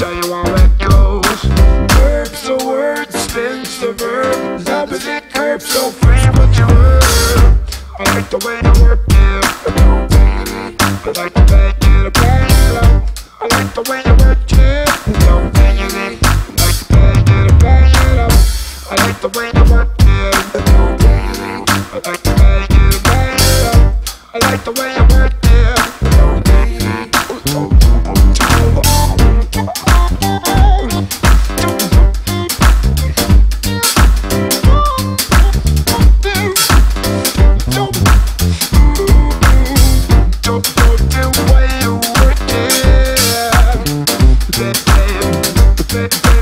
tell you how it goes. Verbs the word, spins the verb, opposite curb, so free but you were. I'll the way. Thank